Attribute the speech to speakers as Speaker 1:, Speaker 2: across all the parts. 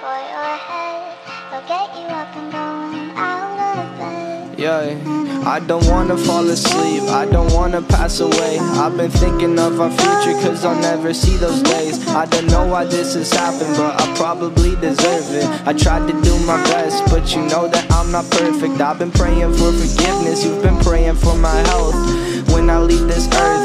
Speaker 1: for your head. They'll get you up and going out of bed.
Speaker 2: Yeah. I don't wanna fall asleep, I don't wanna pass away I've been thinking of our future cause I'll never see those days I don't know why this has happened but I probably deserve it I tried to do my best but you know that I'm not perfect I've been praying for forgiveness, you've been praying for my health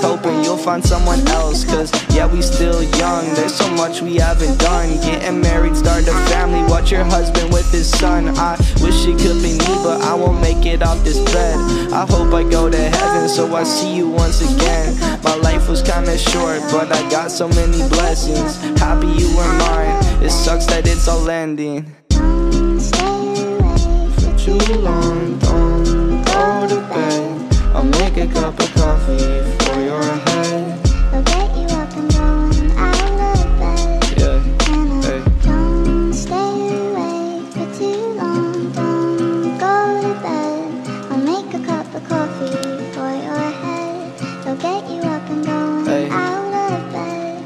Speaker 2: Hoping you'll find someone else. Cause yeah, we still young, there's so much we haven't done. Getting married, start a family, watch your husband with his son. I wish it could be me, but I won't make it off this bed. I hope I go to heaven, so I see you once again. My life was kinda short, but I got so many blessings. Happy you were mine, it sucks that it's all ending. Too long, don't go to bed. I'll make a cup of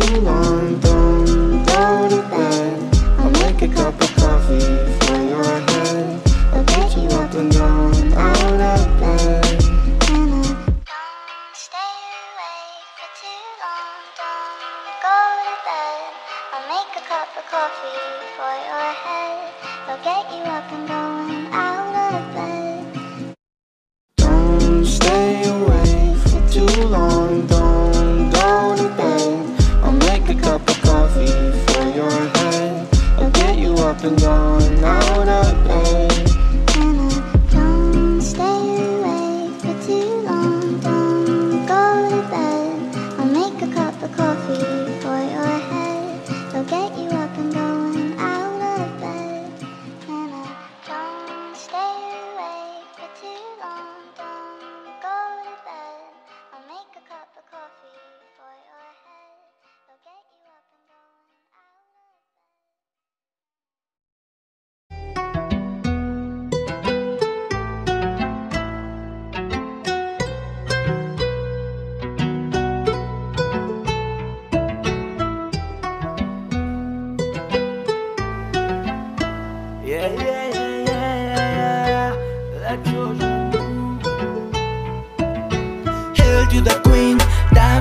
Speaker 2: Too long, don't go to bed. I'll make a cup of coffee for your head. I'll you up and down, out of bed.
Speaker 1: And I don't stay for too long. Don't go to bed. I'll make a cup of coffee for your head. I'll get you up and going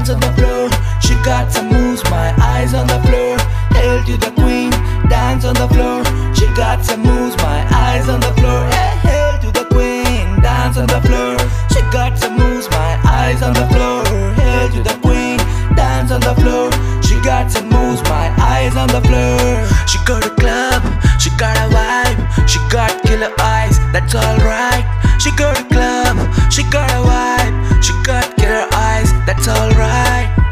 Speaker 3: dance on the floor. She got some moves, my eyes on the floor. Hail to the queen, dance on the floor. She got some moves, my eyes on the floor. Hey, hail to the queen, dance on the floor. She got some moves, my eyes on the floor. Hail to the queen, dance on the floor. She got some moves, my eyes on the floor. She got a club, she got a vibe, she got killer eyes, that's alright. She got a club, she got a vibe, she got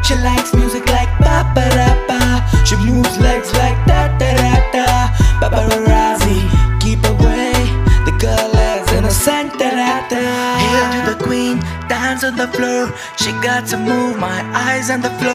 Speaker 3: She likes music like ba ba da ba. She moves legs like da da da da. Paparazzi, keep away. The girl is innocent da da. Hail to the queen, dance on the floor. She got to move, my eyes on the floor.